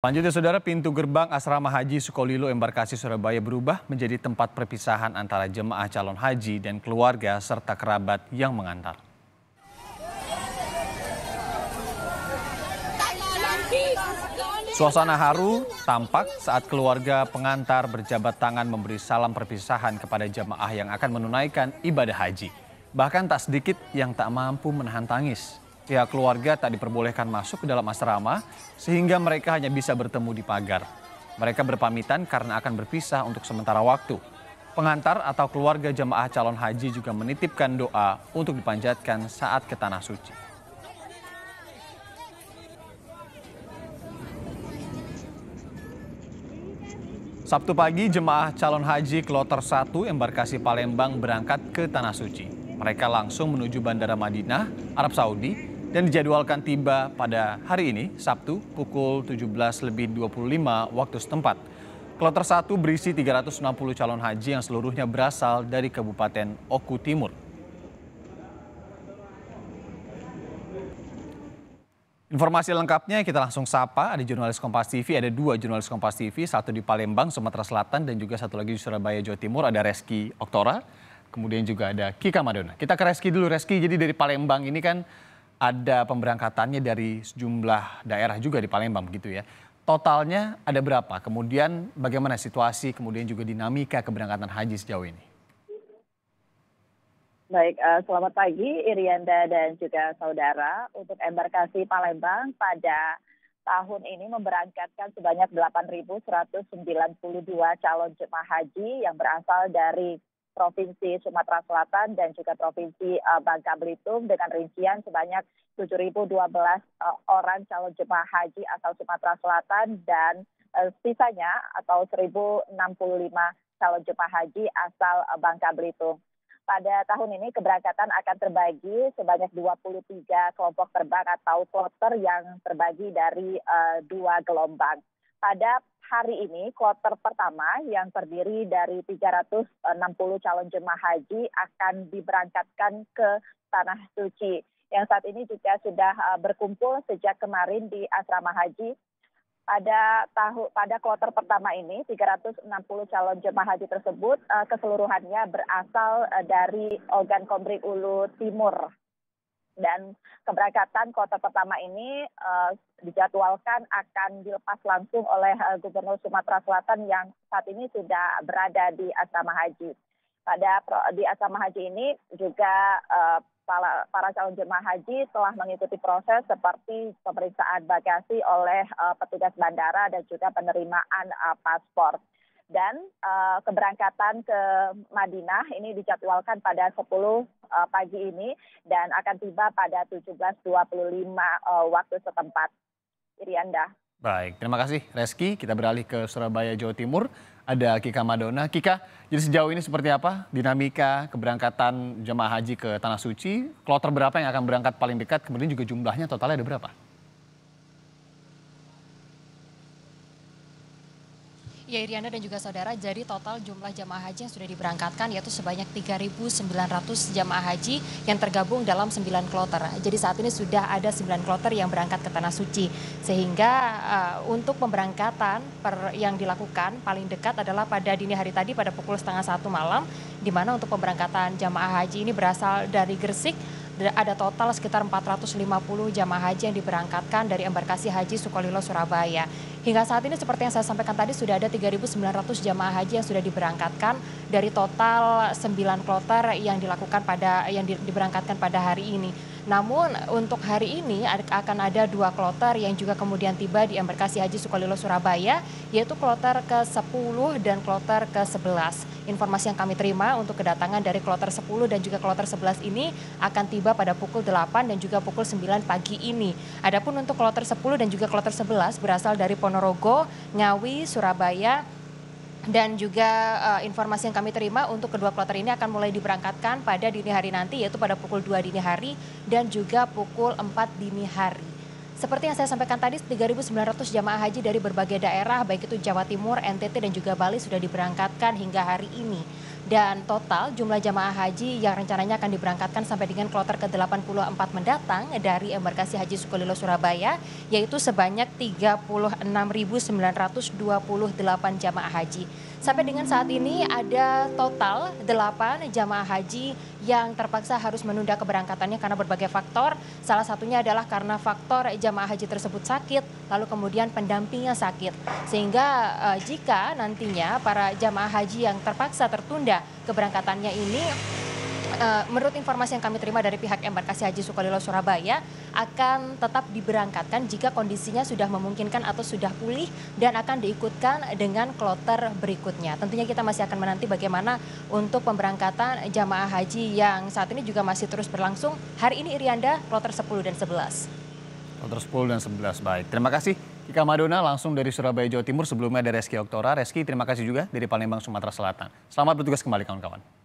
Selanjutnya, saudara, pintu gerbang asrama haji Sukolilo Embarkasi Surabaya berubah menjadi tempat perpisahan antara jemaah calon haji dan keluarga serta kerabat yang mengantar. Suasana haru tampak saat keluarga pengantar berjabat tangan memberi salam perpisahan kepada jemaah yang akan menunaikan ibadah haji. Bahkan tak sedikit yang tak mampu menahan tangis pihak keluarga tak diperbolehkan masuk ke dalam asrama sehingga mereka hanya bisa bertemu di pagar. Mereka berpamitan karena akan berpisah untuk sementara waktu. Pengantar atau keluarga jemaah calon haji juga menitipkan doa untuk dipanjatkan saat ke tanah suci. Sabtu pagi, jemaah calon haji Kloter 1 embarkasi Palembang berangkat ke Tanah Suci. Mereka langsung menuju Bandara Madinah, Arab Saudi, dan dijadwalkan tiba pada hari ini, Sabtu, pukul 17.25 waktu setempat. Kloter 1 berisi 360 calon haji yang seluruhnya berasal dari Kabupaten Oku Timur. Informasi lengkapnya kita langsung sapa, ada jurnalis Kompas TV, ada dua jurnalis Kompas TV, satu di Palembang, Sumatera Selatan, dan juga satu lagi di Surabaya, Jawa Timur, ada Reski Oktora, kemudian juga ada Kika Madonna. Kita ke Reski dulu, Reski, jadi dari Palembang ini kan ada pemberangkatannya dari sejumlah daerah juga di Palembang begitu ya. Totalnya ada berapa? Kemudian bagaimana situasi kemudian juga dinamika keberangkatan haji sejauh ini? Baik, uh, selamat pagi Irianda dan juga saudara. Untuk embarkasi Palembang pada tahun ini memberangkatkan sebanyak 8.192 calon jemaah haji yang berasal dari Provinsi Sumatera Selatan dan juga Provinsi uh, Bangka Belitung dengan rincian sebanyak 7.012 uh, orang calon jemaah haji asal Sumatera Selatan dan uh, sisanya atau 1.065 calon jemaah haji asal uh, Bangka Belitung. Pada tahun ini keberangkatan akan terbagi sebanyak 23 kelompok terbang atau kloter yang terbagi dari uh, dua gelombang. Pada hari ini kloter pertama yang terdiri dari 360 calon jemaah haji akan diberangkatkan ke Tanah Suci. Yang saat ini juga sudah uh, berkumpul sejak kemarin di asrama haji. Pada tahu pada kloter pertama ini 360 calon jemaah haji tersebut uh, keseluruhannya berasal uh, dari Ogan Komering Ulu Timur dan keberangkatan kota pertama ini uh, dijadwalkan akan dilepas langsung oleh uh, Gubernur Sumatera Selatan yang saat ini sudah berada di asrama haji. Pada di asrama haji ini juga uh, para, para calon jemaah haji telah mengikuti proses seperti pemeriksaan bagasi oleh uh, petugas bandara dan juga penerimaan uh, paspor dan uh, keberangkatan ke Madinah ini dijadwalkan pada 10 uh, pagi ini dan akan tiba pada 17.25 uh, waktu setempat. Irianda. Baik, terima kasih Reski. Kita beralih ke Surabaya, Jawa Timur. Ada Kika Madonna. Kika, jadi sejauh ini seperti apa dinamika keberangkatan jemaah haji ke Tanah Suci? Kloter berapa yang akan berangkat paling dekat? Kemudian juga jumlahnya totalnya ada berapa? Ya Iriana dan juga saudara, jadi total jumlah jamaah haji yang sudah diberangkatkan yaitu sebanyak 3.900 jamaah haji yang tergabung dalam 9 kloter. Jadi saat ini sudah ada 9 kloter yang berangkat ke Tanah Suci. Sehingga uh, untuk pemberangkatan per, yang dilakukan paling dekat adalah pada dini hari tadi pada pukul setengah satu malam, di mana untuk pemberangkatan jamaah haji ini berasal dari Gresik, ada total sekitar 450 jamaah haji yang diberangkatkan dari embarkasi haji Sukolilo Surabaya. Hingga saat ini seperti yang saya sampaikan tadi sudah ada 3.900 jamaah haji yang sudah diberangkatkan dari total 9 kloter yang dilakukan pada yang diberangkatkan pada hari ini. Namun untuk hari ini akan ada dua kloter yang juga kemudian tiba di embarkasi Haji Sukolilo Surabaya yaitu kloter ke-10 dan kloter ke-11. Informasi yang kami terima untuk kedatangan dari kloter 10 dan juga kloter 11 ini akan tiba pada pukul 8 dan juga pukul 9 pagi ini. Adapun untuk kloter 10 dan juga kloter 11 berasal dari Ponorogo, Ngawi, Surabaya, dan juga uh, informasi yang kami terima untuk kedua kloter ini akan mulai diberangkatkan pada dini hari nanti yaitu pada pukul 2 dini hari dan juga pukul 4 dini hari. Seperti yang saya sampaikan tadi, 3.900 jamaah haji dari berbagai daerah, baik itu Jawa Timur, NTT, dan juga Bali sudah diberangkatkan hingga hari ini. dan total jumlah jamaah haji yang rencananya akan diberangkatkan sampai dengan kloter ke-84 mendatang dari embarkasi Haji Sukolilo Surabaya yaitu sebanyak 36.928 jamaah haji. Sampai dengan saat ini ada total 8 jamaah haji yang terpaksa harus menunda keberangkatannya karena berbagai faktor. Salah satunya adalah karena faktor jamaah haji tersebut sakit, lalu kemudian pendampingnya sakit. Sehingga uh, jika nantinya para jamaah haji yang terpaksa tertunda keberangkatannya ini uh, menurut informasi yang kami terima dari pihak embarkasi Haji Sukolilo Surabaya akan tetap diberangkatkan jika kondisinya sudah memungkinkan atau sudah pulih dan akan diikutkan dengan kloter berikutnya. Tentunya kita masih akan menanti bagaimana untuk pemberangkatan jamaah haji yang saat ini juga masih terus berlangsung. Hari ini Irianda kloter 10 dan 11. Kloter 10 dan 11, baik. Terima kasih Ika Madona langsung dari Surabaya, Jawa Timur. Sebelumnya ada Reski Oktora. Reski, terima kasih juga dari Palembang, Sumatera Selatan. Selamat bertugas kembali kawan-kawan.